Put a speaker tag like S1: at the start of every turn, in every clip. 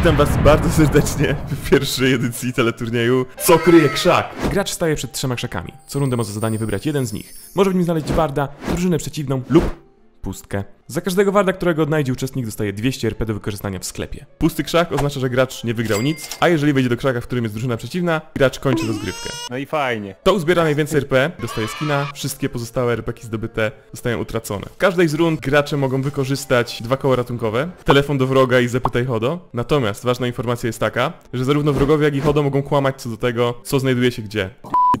S1: Witam was bardzo serdecznie w pierwszej edycji teleturnieju Co kryje krzak? Gracz staje przed trzema krzakami. Co rundę ma za zadanie wybrać jeden z nich. Może w nim znaleźć warda, drużynę przeciwną lub pustkę. Za każdego warda, którego odnajdzie uczestnik dostaje 200 RP do wykorzystania w sklepie. Pusty krzak oznacza, że gracz nie wygrał nic, a jeżeli wejdzie do krzaka, w którym jest drużyna przeciwna, gracz kończy rozgrywkę.
S2: No i fajnie.
S1: Kto uzbiera najwięcej RP, dostaje skina, wszystkie pozostałe RPki zdobyte zostają utracone. W każdej z rund gracze mogą wykorzystać dwa koła ratunkowe, telefon do wroga i zapytaj Hodo. Natomiast ważna informacja jest taka, że zarówno wrogowie jak i Hodo mogą kłamać co do tego, co znajduje się gdzie.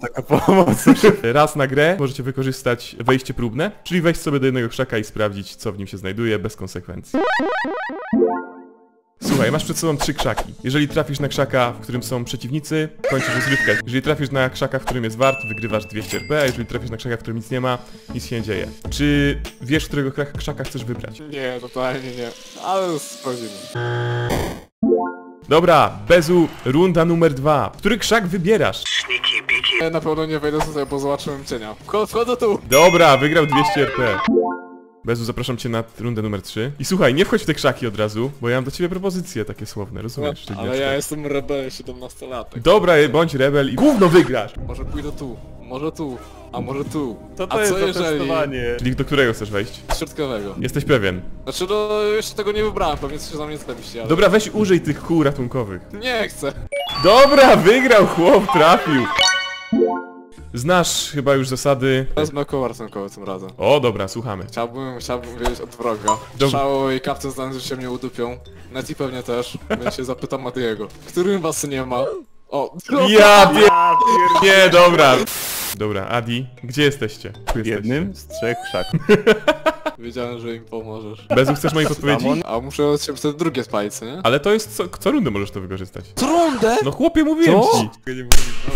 S2: Taka pomoc.
S1: Raz na grę możecie wykorzystać wejście próbne, czyli wejść sobie do jednego krzaka i sprawdzić co w nim się znajduje bez konsekwencji. Słuchaj, masz przed sobą trzy krzaki. Jeżeli trafisz na krzaka, w którym są przeciwnicy, kończysz rozgrywkę. Jeżeli trafisz na krzaka, w którym jest wart, wygrywasz 200 RP, a jeżeli trafisz na krzaka, w którym nic nie ma, nic się nie dzieje. Czy wiesz, którego krzaka chcesz wybrać?
S3: Nie, totalnie nie. Ale sprawdzimy.
S1: Dobra, Bezu, runda numer dwa. Który krzak wybierasz?
S3: Ja na pewno nie wejdę tutaj, bo zobaczyłem cienia. Wchod- Wchodzę tu!
S1: Dobra, wygrał 200 RP. Bezu, zapraszam cię na rundę numer 3. I słuchaj, nie wchodź w te krzaki od razu, bo ja mam do ciebie propozycje takie słowne, rozumiesz?
S3: Ale
S1: Szczególnie
S3: ja jestem rebel 17-latek.
S1: Dobra, bądź rebel i gówno wygrasz!
S3: Może pójdę tu, może tu, a może tu.
S2: Co to
S3: a
S2: jest
S3: co jeżeli...
S2: testowanie?
S1: Czyli do którego chcesz wejść?
S3: Środkowego.
S1: Jesteś pewien.
S3: Znaczy no, jeszcze tego nie wybrałem, pewnie coś za mnie ale...
S1: Dobra, weź użyj tych kół ratunkowych.
S3: Nie chcę.
S1: Dobra, wygrał chłop, trafił. Znasz chyba już zasady.
S3: Wezmę koło ratunkowe tym razem.
S1: O, dobra, słuchamy.
S3: Chciałbym, chciałbym wiedzieć od wroga.
S1: Dob-
S3: Szało i kapten że się mnie udupią. Neti pewnie też, więc się zapytam Matiego. Którym was nie ma? O.
S1: Ja pier... Nie, dobra. Dobra, Adi, gdzie jesteście? Tu jesteście.
S2: Jednym z trzech krzaków.
S3: wiedziałem, że im pomożesz.
S1: Bezu, chcesz mojej podpowiedzi?
S3: A muszę od ciebie wtedy drugie spalić, co nie?
S1: Ale to jest co, co rundę możesz to wykorzystać.
S3: Trundę?
S1: No chłopie, mówiłem
S3: Co?
S1: ci.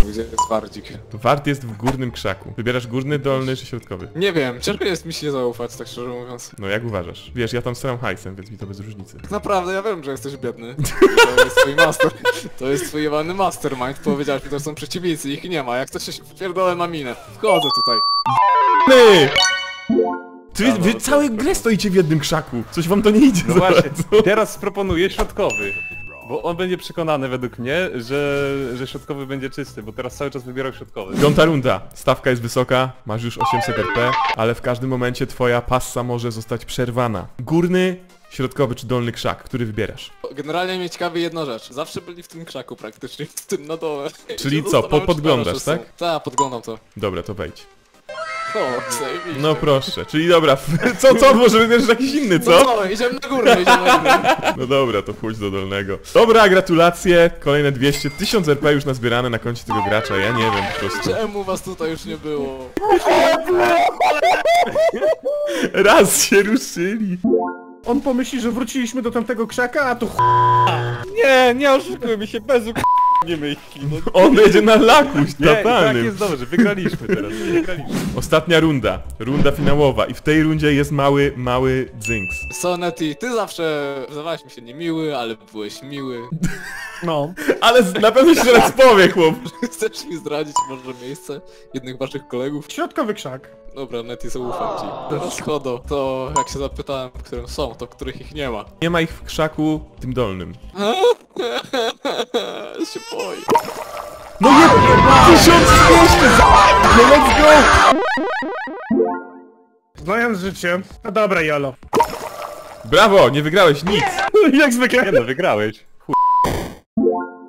S3: Gdzie jest twardzik?
S1: Wart jest w górnym krzaku. Wybierasz górny, dolny czy środkowy?
S3: Nie wiem, ciężko jest mi się zaufać, tak szczerze mówiąc.
S1: No jak uważasz? Wiesz, ja tam staram hajsem, więc mi to bez różnicy.
S3: Tak naprawdę ja wiem, że jesteś biedny. To jest twój master. To jest twój jebany mastermind. Powiedziałeś mi, to są przeciwnicy, ich nie ma. Jak to się wpierdolę na minę. Wchodzę tutaj.
S1: Ty! Ty,
S2: no,
S1: wy
S2: to
S1: całe grę stoicie w jednym krzaku. Coś wam to nie idzie
S2: No właśnie, teraz proponuję środkowy. Bo on będzie przekonany według mnie, że, że środkowy będzie czysty, bo teraz cały czas wybierał środkowy.
S1: Piąta runda. Stawka jest wysoka, masz już 800 RP, ale w każdym momencie twoja passa może zostać przerwana. Górny, środkowy czy dolny krzak, który wybierasz?
S3: Generalnie mnie ciekawi jedna rzecz. Zawsze byli w tym krzaku praktycznie, w tym na dole.
S1: Czyli co, po- podglądasz, tak?
S3: Tak, podglądam to.
S1: Dobra, to wejdź.
S3: O, zajebiście.
S1: No proszę, czyli dobra, co, co, może wybierzesz jakiś inny,
S3: No
S1: co?
S3: co, idziemy na górę, idziemy na górę.
S1: No dobra, to pójdź do dolnego. Dobra, gratulacje, kolejne 200, 1000 RP już nazbierane na koncie tego gracza, ja nie wiem po prostu.
S3: Czemu was tutaj już nie było?
S1: Raz się ruszyli.
S4: On pomyśli, że wróciliśmy do tamtego krzaka, a tu ch...
S2: Nie, nie oszukujmy się, bez nie myśli. No.
S1: On jedzie na lakuś
S2: Nie, tak
S1: totalnym.
S2: jest dobrze, wygraliśmy teraz, wygraliśmy.
S1: Ostatnia runda, runda finałowa i w tej rundzie jest mały, mały dzynks.
S3: Sonety, ty zawsze wydawałeś mi się niemiły, ale byłeś miły.
S4: No.
S1: Ale z- na pewno się teraz powie, chłop.
S3: Chcesz mi zdradzić może miejsce jednych waszych kolegów?
S4: Środkowy krzak.
S3: Dobra, Neti, zaufam ci. Teraz Chodo, to jak się zapytałem, w którym są, to których ich nie ma.
S1: Nie ma ich w krzaku tym dolnym.
S3: Się boi.
S1: No nie, 1200! No let's go!
S4: Znając życie. No dobra, Jolo.
S1: Brawo, nie wygrałeś nic.
S4: Jak zwykle.
S2: Nie no, wygrałeś.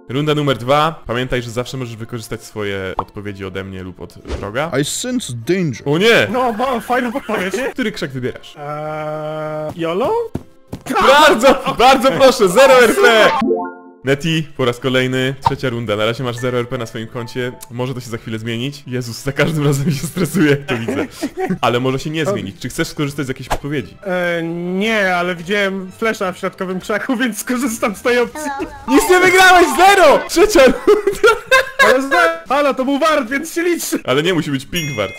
S1: Runda numer dwa. Pamiętaj, że zawsze możesz wykorzystać swoje odpowiedzi ode mnie lub od wroga.
S5: I sense danger.
S1: O nie!
S4: No, bo fajna podpowiedź.
S1: Który krzak wybierasz?
S4: Eee, Jolo?
S1: Bardzo, bardzo proszę, 0 RP! Neti, po raz kolejny, trzecia runda. Na razie masz 0 RP na swoim koncie. Może to się za chwilę zmienić. Jezus, za każdym razem się stresuję, jak to widzę. Ale może się nie zmienić. Czy chcesz skorzystać z jakiejś podpowiedzi?
S4: Eee, nie, ale widziałem flesza w środkowym krzaku, więc skorzystam z tej opcji.
S1: Nic nie wygrałeś, zero! Trzecia runda!
S4: Ale zna... Halo, to był wart, więc się liczy.
S1: Ale nie musi być pink wart.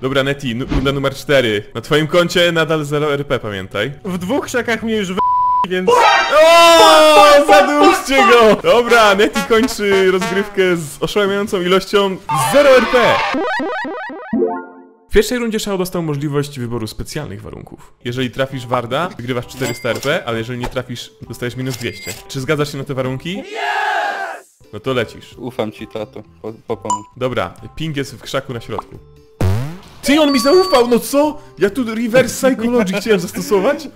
S1: Dobra, Neti, runda numer 4. Na twoim koncie nadal 0 RP, pamiętaj.
S4: W dwóch krzakach mnie już wy... więc...
S1: O, zadłużcie go! Dobra, Neti kończy rozgrywkę z oszałamiającą ilością 0 RP. W pierwszej rundzie Shao dostał możliwość wyboru specjalnych warunków. Jeżeli trafisz Warda, wygrywasz 400 RP, ale jeżeli nie trafisz, dostajesz minus 200. Czy zgadzasz się na te warunki? No to lecisz.
S5: Ufam ci, tato. Po, popomóż.
S1: Dobra, ping jest w krzaku na środku. Ty, on mi zaufał, no co? Ja tu reverse psychology chciałem zastosować?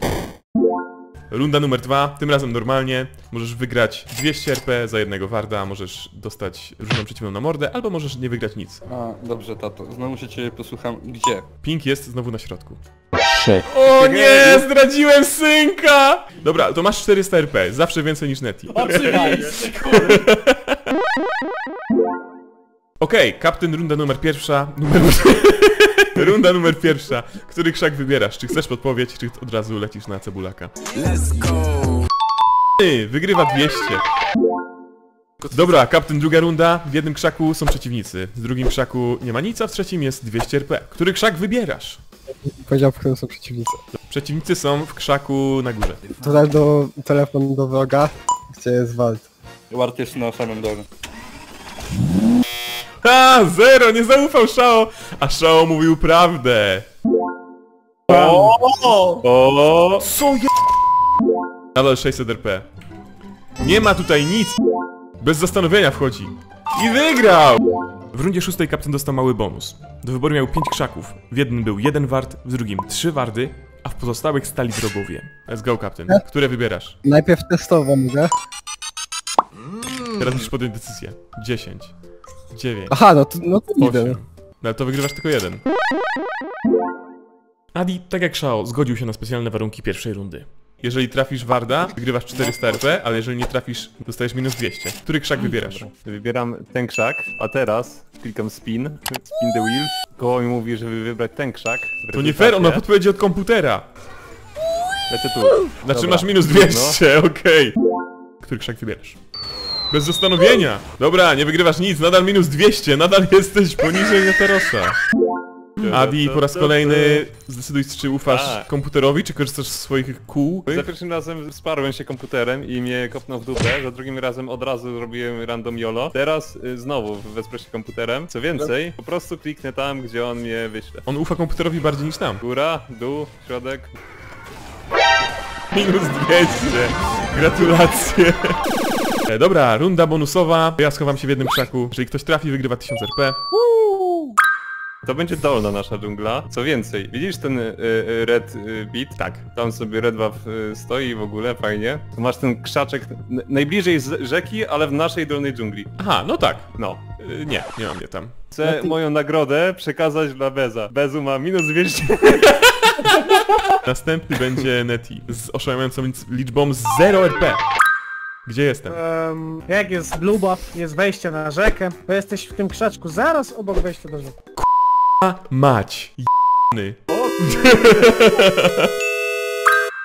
S1: Runda numer dwa, tym razem normalnie. Możesz wygrać 200 RP za jednego warda, możesz dostać różną przeciwną na mordę, albo możesz nie wygrać nic.
S5: A, dobrze, tato. Znowu się ciebie posłucham. Gdzie?
S1: Pink jest znowu na środku. O nie, zdradziłem synka! Dobra, to masz 400 RP, zawsze więcej niż Neti. Okej, kapten, runda numer pierwsza. Numer... runda numer pierwsza. Który krzak wybierasz? Czy chcesz podpowiedź, czy od razu lecisz na cebulaka? Let's go! Wygrywa 200. Dobra, kapten, druga runda. W jednym krzaku są przeciwnicy. W drugim krzaku nie ma nic, a w trzecim jest 200 RP. Który krzak wybierasz?
S6: Powiedział, w którym są przeciwnicy.
S1: Przeciwnicy są w krzaku na górze.
S6: Tutaj do telefon do wroga, gdzie jest Walt.
S5: Wart jest na samym dole.
S1: Ha, zero, nie zaufał Shao! A Shao mówił prawdę.
S2: O,
S1: Co je... Nadal 600 RP. Nie ma tutaj nic. Bez zastanowienia wchodzi. I wygrał! W rundzie szóstej kapten dostał mały bonus. Do wyboru miał 5 krzaków. W jednym był jeden wart, w drugim 3 wardy, a w pozostałych stali wrogowie. Let's go, kapten. Które wybierasz?
S6: Najpierw testowo mówię.
S1: Teraz musisz podjąć decyzję. 10. 9.
S6: Aha, no to, no to idę.
S1: 8. No ale to wygrywasz tylko jeden. Adi, tak jak Shao, zgodził się na specjalne warunki pierwszej rundy. Jeżeli trafisz Warda, wygrywasz 400 RP, ale jeżeli nie trafisz, dostajesz minus 200. Który krzak wybierasz?
S2: wybieram ten krzak, a teraz klikam spin, spin the wheel. Koło mi mówi, żeby wybrać ten krzak.
S1: To nie fair, on ma podpowiedzi od komputera.
S2: Lecę tu.
S1: Znaczy
S2: Dobra.
S1: masz minus
S2: Trudno.
S1: 200, okej. Który krzak wybierasz? Bez zastanowienia. Dobra, nie wygrywasz nic, nadal minus 200, nadal jesteś poniżej Neterosa. Adi, po raz kolejny zdecyduj, czy ufasz
S2: Tak.
S1: komputerowi, czy korzystasz z swoich kół.
S2: Za pierwszym razem sparłem się komputerem i mnie kopnął w dupę, za drugim razem od razu zrobiłem random YOLO. Teraz y, znowu wesprę się komputerem. Co więcej, po prostu kliknę tam, gdzie on mnie wyśle.
S1: On ufa komputerowi bardziej niż nam.
S2: Góra, dół, środek.
S1: Minus 200. Gratulacje. E, dobra, runda bonusowa. Ja schowam się w jednym krzaku. Jeżeli ktoś trafi, wygrywa 1000 RP.
S2: To będzie dolna nasza dżungla. Co więcej, widzisz ten y, y, red y, bit? Tak. Tam sobie red buff y, stoi w ogóle, fajnie. Tu masz ten krzaczek najbliżej z rzeki, ale w naszej dolnej dżungli.
S1: Aha, no tak.
S2: No.
S1: E, nie, nie mam mnie tam.
S2: Chcę moją nagrodę przekazać dla Beza. Bezu ma minus 200.
S1: Następny będzie Neti z oszałamiającą lic- liczbą 0 RP. Gdzie jestem?
S4: Um, jak jest blue buff, jest wejście na rzekę, to jesteś w tym krzaczku zaraz obok wejścia do rzeki.
S1: A mać. Jany.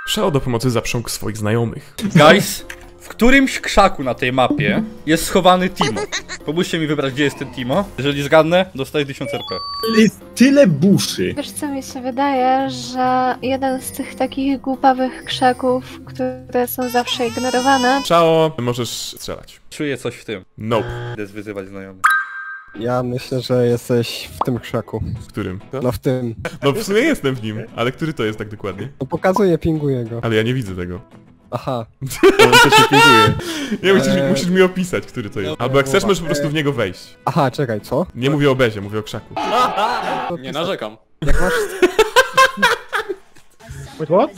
S1: Szao do pomocy zaprząg swoich znajomych.
S7: Guys, w którymś krzaku na tej mapie jest schowany Timo. Pomóżcie mi wybrać, gdzie jest ten Timo. Jeżeli zgadnę, dostaję 1000 RP.
S8: Jest tyle buszy.
S9: Wiesz co mi się wydaje, że jeden z tych takich głupawych krzaków, które są zawsze ignorowane,
S1: Szao, możesz strzelać.
S7: Czuję coś w tym.
S1: Nope.
S7: Idę zwyzywać znajomych.
S6: Ja myślę, że jesteś w tym krzaku.
S1: W którym?
S6: No w tym.
S1: No w sumie jestem w nim, ale który to jest tak dokładnie?
S6: No pokazuję, pinguję go.
S1: Ale ja nie widzę tego.
S6: Aha.
S1: Nie, musisz,
S6: Eee.
S1: musisz mi opisać, który to jest. Albo jak chcesz, możesz po prostu w niego wejść.
S6: Aha, czekaj, co?
S1: Nie mówię o bezie, mówię o krzaku.
S3: Nie narzekam.
S6: Jak masz,
S4: Wait, what?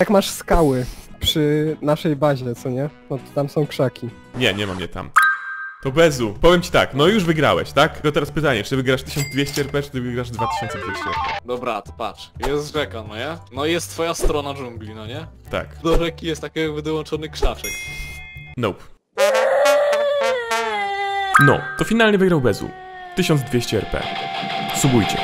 S6: jak masz skały przy naszej bazie, co nie? No to tam są krzaki.
S1: Nie, nie mam je tam. To Bezu, powiem ci tak, no już wygrałeś, tak? Tylko teraz pytanie, czy wygrasz 1200 RP, czy ty wygrasz 2200 RP?
S3: Dobra, to patrz. Jest rzeka, no nie? No i jest twoja strona dżungli, no nie?
S1: Tak.
S3: Do rzeki jest taki jakby dołączony krzaczek.
S1: Nope. No, to finalnie wygrał Bezu. 1200 RP. Subujcie.